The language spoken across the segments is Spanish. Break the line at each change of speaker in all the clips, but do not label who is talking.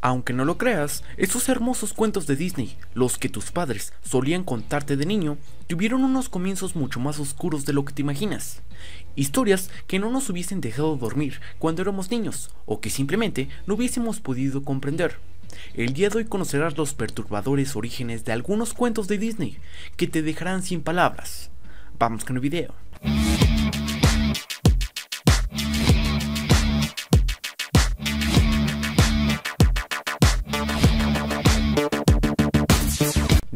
Aunque no lo creas, esos hermosos cuentos de Disney, los que tus padres solían contarte de niño, tuvieron unos comienzos mucho más oscuros de lo que te imaginas. Historias que no nos hubiesen dejado dormir cuando éramos niños, o que simplemente no hubiésemos podido comprender. El día de hoy conocerás los perturbadores orígenes de algunos cuentos de Disney que te dejarán sin palabras. Vamos con el video.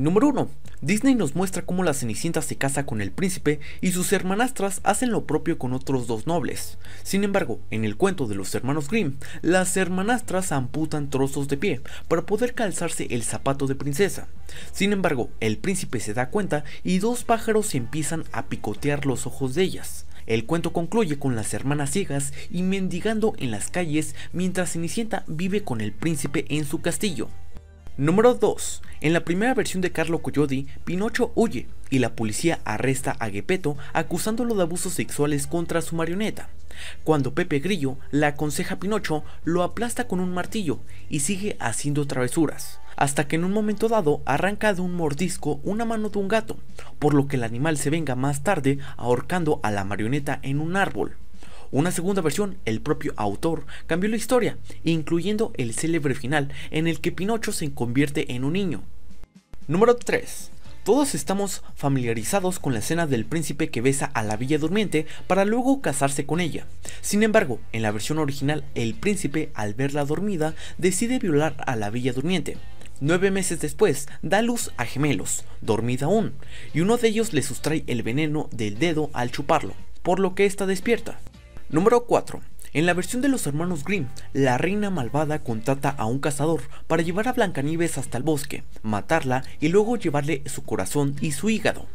Número 1. Disney nos muestra cómo la Cenicienta se casa con el príncipe y sus hermanastras hacen lo propio con otros dos nobles. Sin embargo, en el cuento de los hermanos Grimm, las hermanastras amputan trozos de pie para poder calzarse el zapato de princesa. Sin embargo, el príncipe se da cuenta y dos pájaros empiezan a picotear los ojos de ellas. El cuento concluye con las hermanas ciegas y mendigando en las calles mientras Cenicienta vive con el príncipe en su castillo. Número 2. En la primera versión de Carlo Collodi, Pinocho huye y la policía arresta a Gepetto acusándolo de abusos sexuales contra su marioneta. Cuando Pepe Grillo la aconseja a Pinocho, lo aplasta con un martillo y sigue haciendo travesuras, hasta que en un momento dado arranca de un mordisco una mano de un gato, por lo que el animal se venga más tarde ahorcando a la marioneta en un árbol. Una segunda versión, el propio autor cambió la historia, incluyendo el célebre final en el que Pinocho se convierte en un niño. Número 3. Todos estamos familiarizados con la escena del príncipe que besa a la Bella Durmiente para luego casarse con ella. Sin embargo, en la versión original, el príncipe, al verla dormida, decide violar a la Bella Durmiente. Nueve meses después, da luz a gemelos, dormida aún, y uno de ellos le sustrae el veneno del dedo al chuparlo, por lo que está despierta. Número 4. En la versión de los hermanos Grimm, la reina malvada contrata a un cazador para llevar a Blancanieves hasta el bosque, matarla y luego llevarle su corazón y su hígado.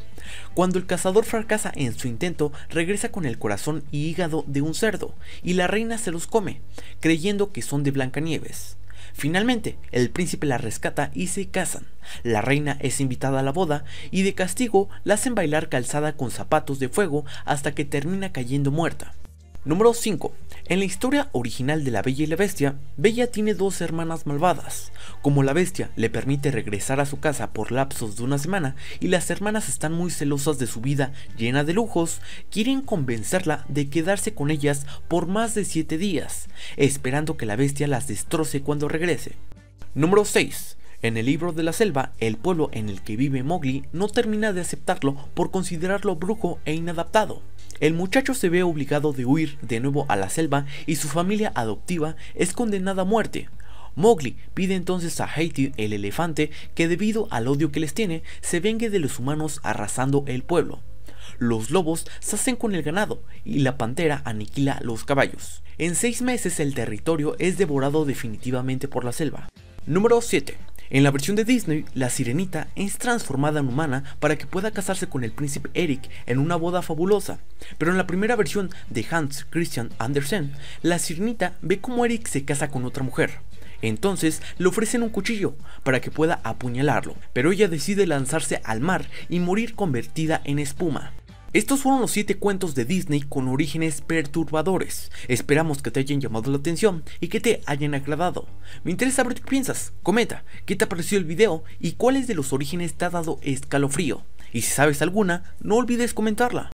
Cuando el cazador fracasa en su intento, regresa con el corazón y hígado de un cerdo, y la reina se los come, creyendo que son de Blancanieves. Finalmente, el príncipe la rescata y se casan. La reina es invitada a la boda y de castigo la hacen bailar calzada con zapatos de fuego hasta que termina cayendo muerta. Número 5. En la historia original de La Bella y la Bestia, Bella tiene dos hermanas malvadas. Como la bestia le permite regresar a su casa por lapsos de una semana y las hermanas están muy celosas de su vida llena de lujos, quieren convencerla de quedarse con ellas por más de 7 días, esperando que la bestia las destroce cuando regrese. Número 6. En el libro de la selva, el pueblo en el que vive Mowgli no termina de aceptarlo por considerarlo brujo e inadaptado. El muchacho se ve obligado de huir de nuevo a la selva y su familia adoptiva es condenada a muerte. Mowgli pide entonces a Haiti el elefante que debido al odio que les tiene se vengue de los humanos arrasando el pueblo. Los lobos se hacen con el ganado y la pantera aniquila los caballos. En seis meses el territorio es devorado definitivamente por la selva. Número 7. En la versión de Disney, la sirenita es transformada en humana para que pueda casarse con el príncipe Eric en una boda fabulosa. Pero en la primera versión de Hans Christian Andersen, la sirenita ve cómo Eric se casa con otra mujer. Entonces le ofrecen un cuchillo para que pueda apuñalarlo, pero ella decide lanzarse al mar y morir convertida en espuma. Estos fueron los 7 cuentos de Disney con orígenes perturbadores. Esperamos que te hayan llamado la atención y que te hayan agradado. Me interesa saber qué piensas. Comenta qué te ha parecido el video y cuáles de los orígenes te ha dado escalofrío. Y si sabes alguna, no olvides comentarla.